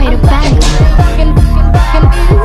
made a banger.